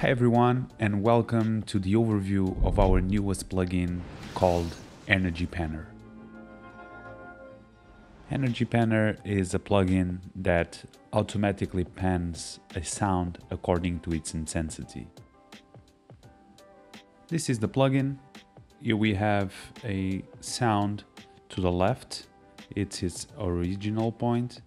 Hi everyone and welcome to the overview of our newest plugin called Energy Panner. Energy Panner is a plugin that automatically pans a sound according to its intensity. This is the plugin. Here we have a sound to the left, it's its original point,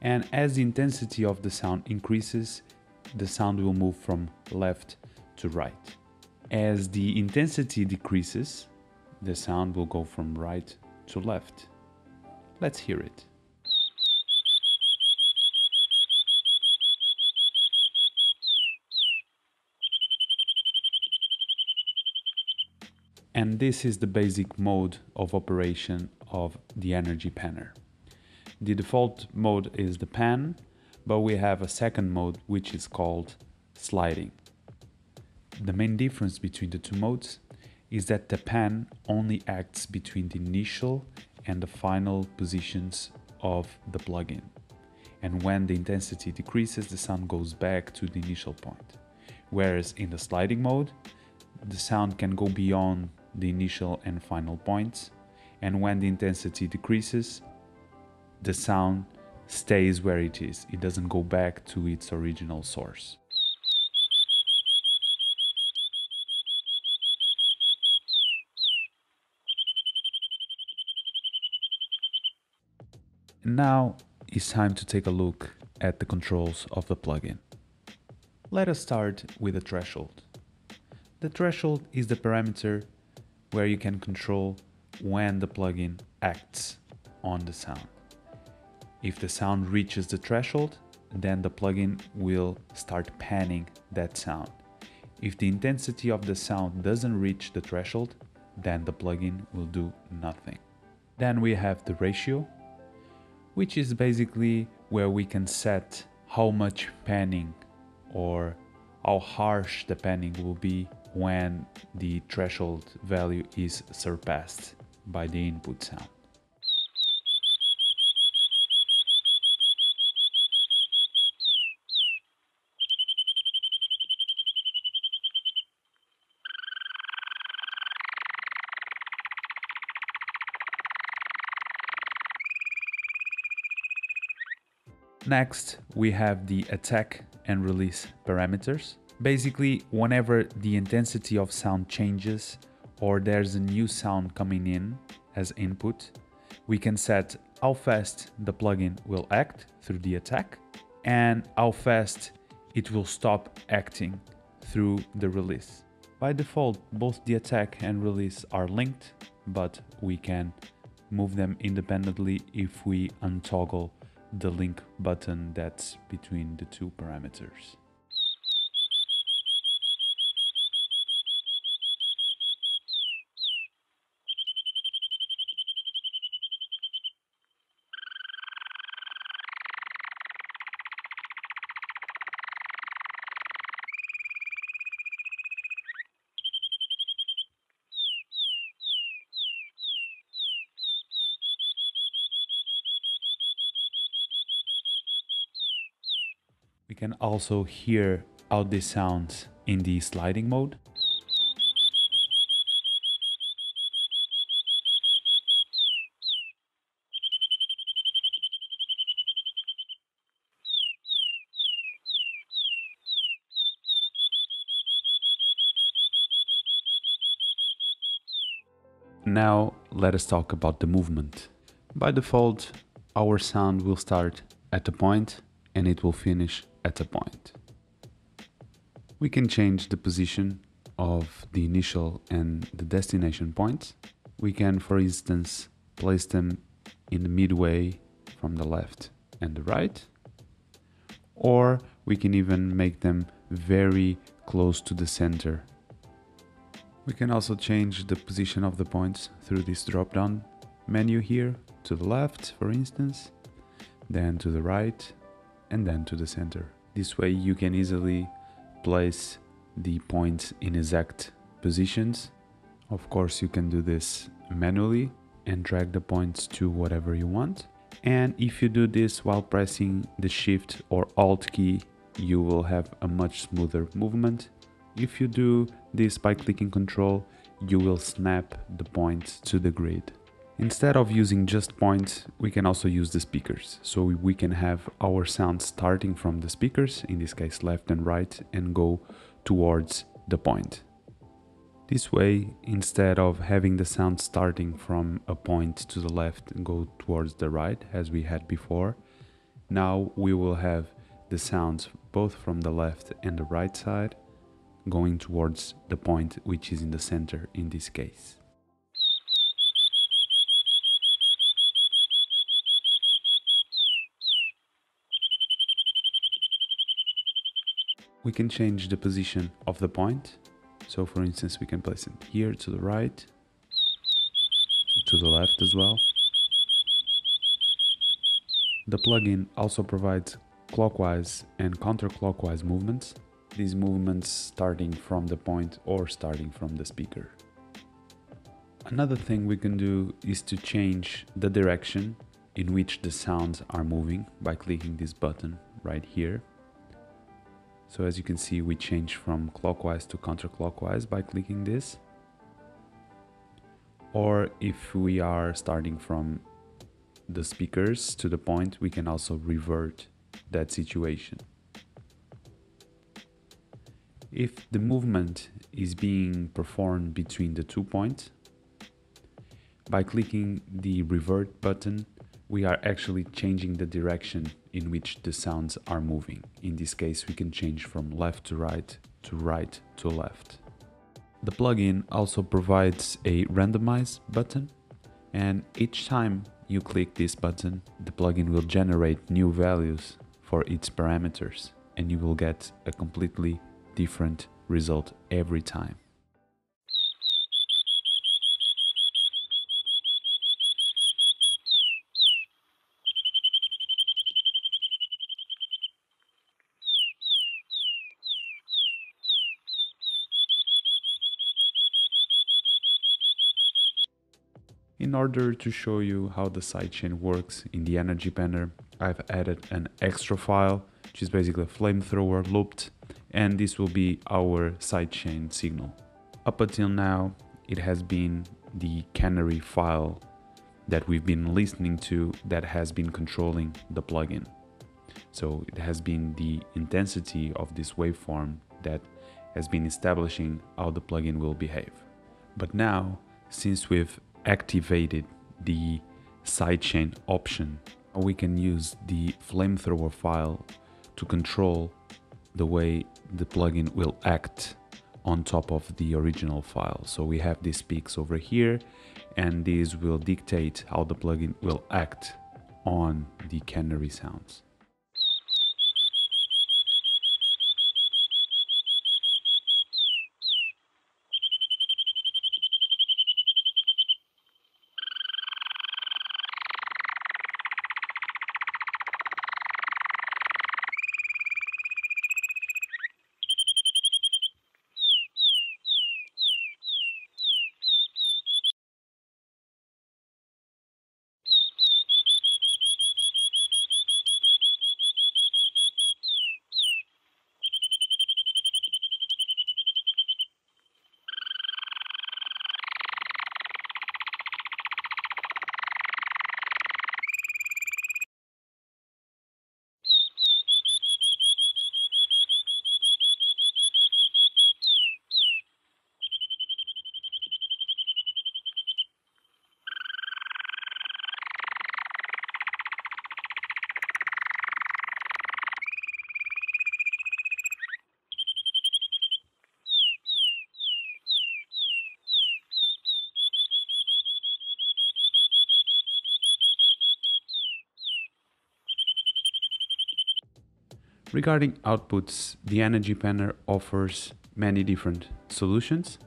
and as the intensity of the sound increases, the sound will move from left to right. As the intensity decreases, the sound will go from right to left. Let's hear it. And this is the basic mode of operation of the Energy Panner. The default mode is the pan, but we have a second mode which is called sliding. The main difference between the two modes is that the pan only acts between the initial and the final positions of the plugin. And when the intensity decreases, the sound goes back to the initial point. Whereas in the sliding mode, the sound can go beyond the initial and final points. And when the intensity decreases, the sound stays where it is. It doesn't go back to its original source. Now it's time to take a look at the controls of the plugin. Let us start with the threshold. The threshold is the parameter where you can control when the plugin acts on the sound. If the sound reaches the threshold, then the plugin will start panning that sound. If the intensity of the sound doesn't reach the threshold, then the plugin will do nothing. Then we have the ratio, which is basically where we can set how much panning or how harsh the panning will be when the threshold value is surpassed by the input sound. Next, we have the attack and release parameters. Basically, whenever the intensity of sound changes or there's a new sound coming in as input, we can set how fast the plugin will act through the attack and how fast it will stop acting through the release. By default, both the attack and release are linked, but we can move them independently if we untoggle the link button that's between the two parameters. We can also hear out this sounds in the sliding mode. Now let us talk about the movement. By default, our sound will start at a point and it will finish at a point. We can change the position of the initial and the destination points. We can, for instance, place them in the midway from the left and the right, or we can even make them very close to the center. We can also change the position of the points through this drop down menu here to the left, for instance, then to the right, and then to the center. This way you can easily place the points in exact positions. Of course, you can do this manually and drag the points to whatever you want. And if you do this while pressing the shift or alt key, you will have a much smoother movement If you do this by clicking control, you will snap the points to the grid. Instead of using just points, we can also use the speakers. So we can have our sound starting from the speakers, in this case left and right, and go towards the point. This way, instead of having the sound starting from a point to the left and go towards the right, as we had before, now we will have the sounds both from the left and the right side going towards the point which is in the center in this case. We can change the position of the point. So for instance, we can place it here to the right, to the left as well. The plugin also provides clockwise and counterclockwise movements, these movements starting from the point or starting from the speaker. Another thing we can do is to change the direction in which the sounds are moving by clicking this button right here. So as you can see, we change from clockwise to counterclockwise by clicking this. Or if we are starting from the speakers to the point, we can also revert that situation. If the movement is being performed between the two points, by clicking the revert button, we are actually changing the direction in which the sounds are moving. In this case, we can change from left to right to right to left. The plugin also provides a randomize button and each time you click this button, the plugin will generate new values for its parameters and you will get a completely different result every time. In order to show you how the sidechain works in the Energy Panner, I've added an extra file, which is basically a flamethrower looped, and this will be our sidechain signal. Up until now, it has been the canary file that we've been listening to that has been controlling the plugin. So it has been the intensity of this waveform that has been establishing how the plugin will behave. But now, since we've activated the sidechain option, we can use the flamethrower file to control the way the plugin will act on top of the original file. So we have these peaks over here and these will dictate how the plugin will act on the canary sounds. Regarding outputs, the Energy Panner offers many different solutions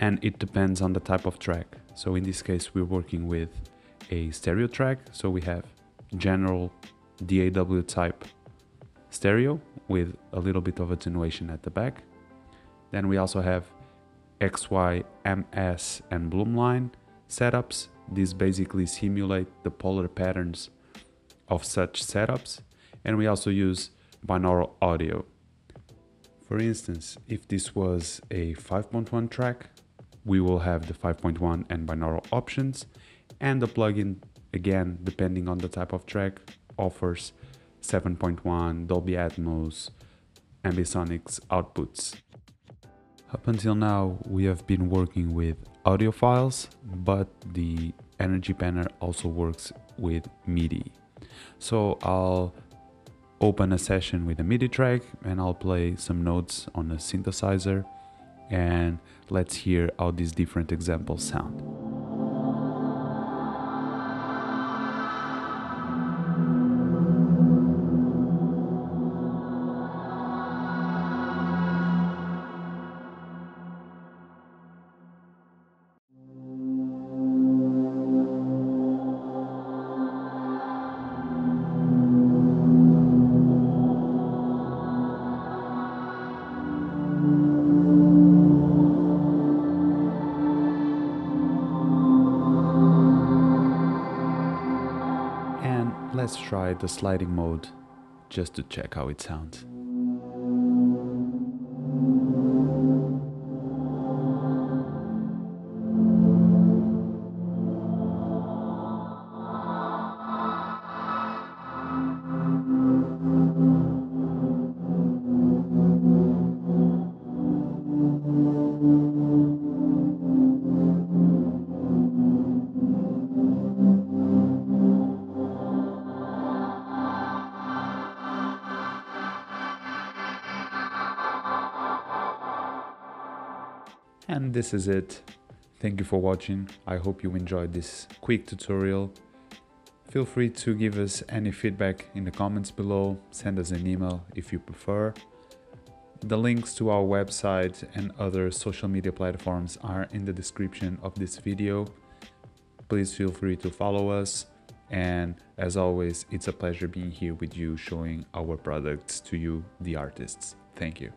and it depends on the type of track. So in this case, we're working with a stereo track. So we have general DAW type stereo with a little bit of attenuation at the back. Then we also have XY, MS and Blumlein setups. These basically simulate the polar patterns of such setups. And we also use binaural audio For instance, if this was a 5.1 track, we will have the 5.1 and binaural options and the plugin again depending on the type of track offers 7.1 Dolby Atmos Ambisonics outputs. Up until now we have been working with audio files but the Energy Panner also works with MIDI. So I'll open a session with a MIDI track and I'll play some notes on a synthesizer and let's hear how these different examples sound. Let's try the sliding mode just to check how it sounds. This is it. Thank you for watching. I hope you enjoyed this quick tutorial. Feel free to give us any feedback in the comments below. Send us an email if you prefer. The links to our website and other social media platforms are in the description of this video. Please feel free to follow us. And as always, it's a pleasure being here with you, showing our products to you, the artists. Thank you.